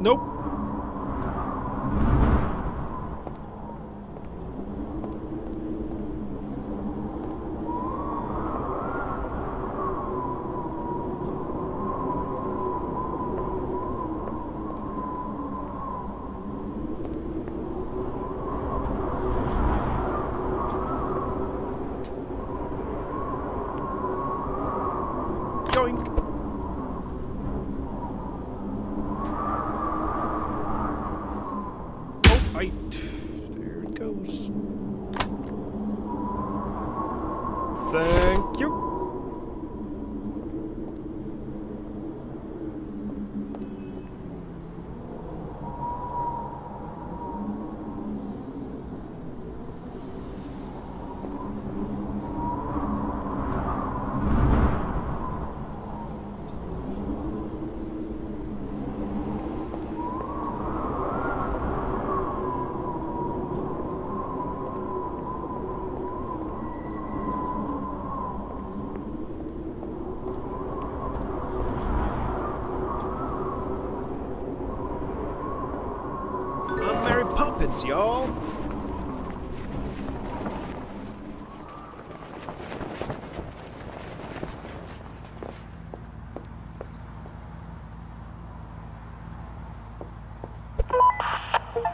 Nope. Poppins, y'all.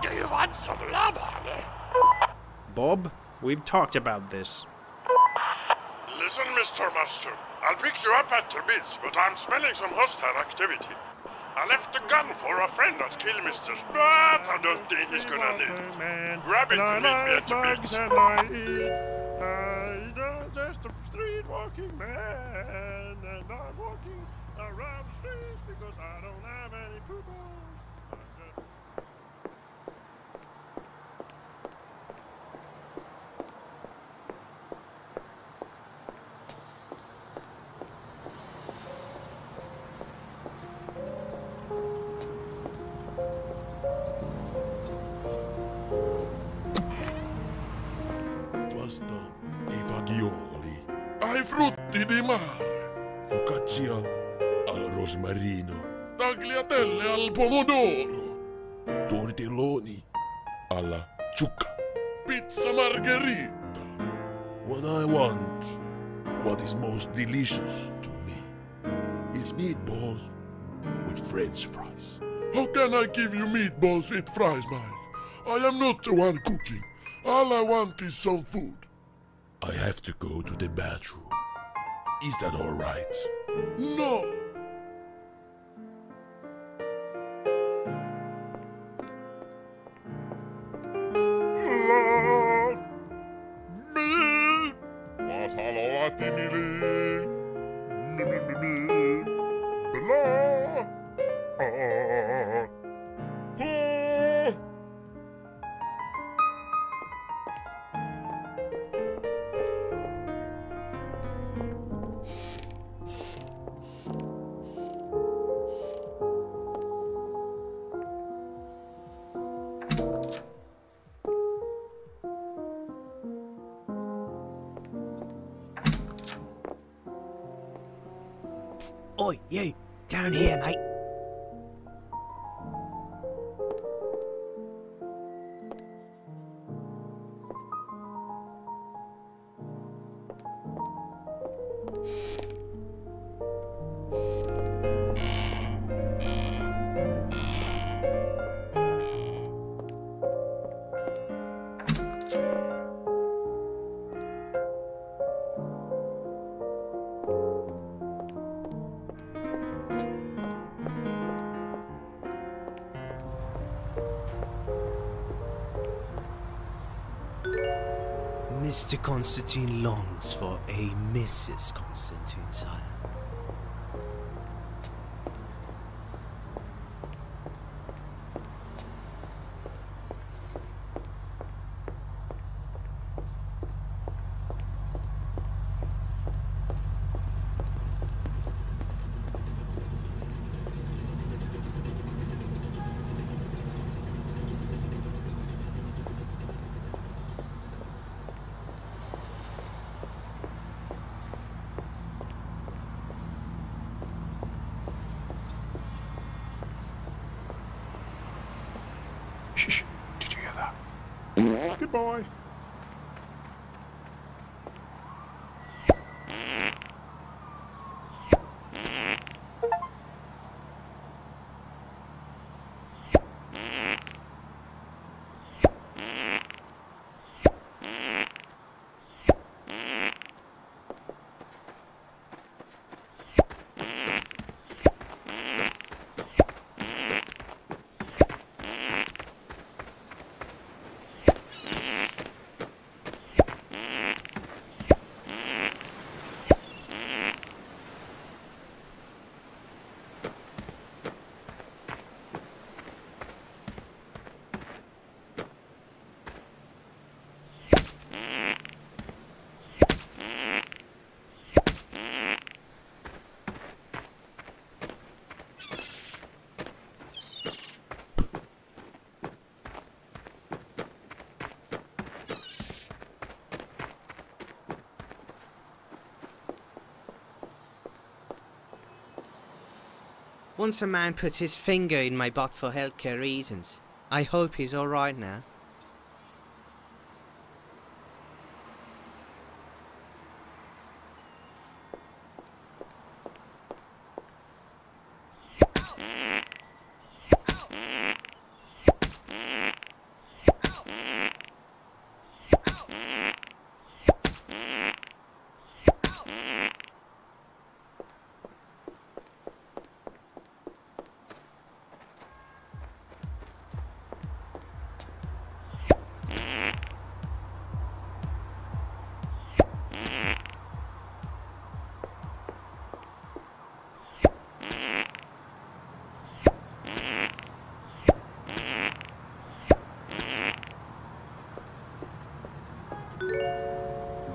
Do you want some love, honey? Bob, we've talked about this. Listen, Mr. Master. I'll pick you up at the beach, but I'm smelling some hostile activity. I left a gun for a friend at Killmister's, but I don't think he's gonna need it. Grab it to meet me at the beach. I'm just a street walking man, and I'm walking around the streets because I don't Pasta e fagioli, Ai frutti di mare, focaccia al rosmarino, tagliatelle al pomodoro, tortelloni alla ciucca. pizza margherita. What I want what is most delicious to me, is meatballs with french fries. How can I give you meatballs with fries, Mike? I am not the one cooking. All I want is some food. I have to go to the bathroom. Is that all right? No. Love me. Vad hallå till Oi, you! Down here, mate! Mr. Constantine longs for a Mrs. Constantine, sire. Goodbye. Once a man put his finger in my butt for healthcare reasons. I hope he's alright now.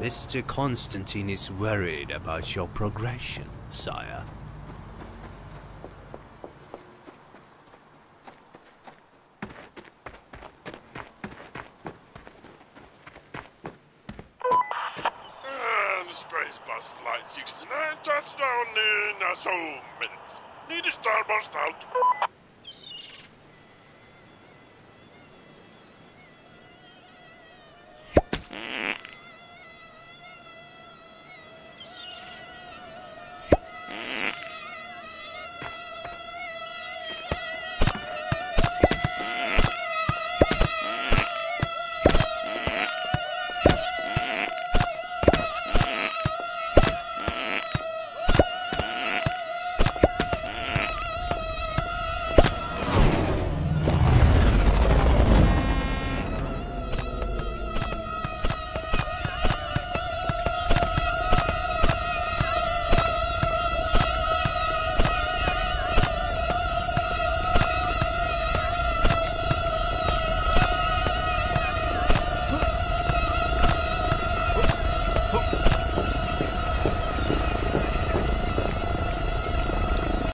Mr. Constantine is worried about your progression, sire. And Space Bus Flight 69 touchdown in uh, so minutes. Need a starburst out.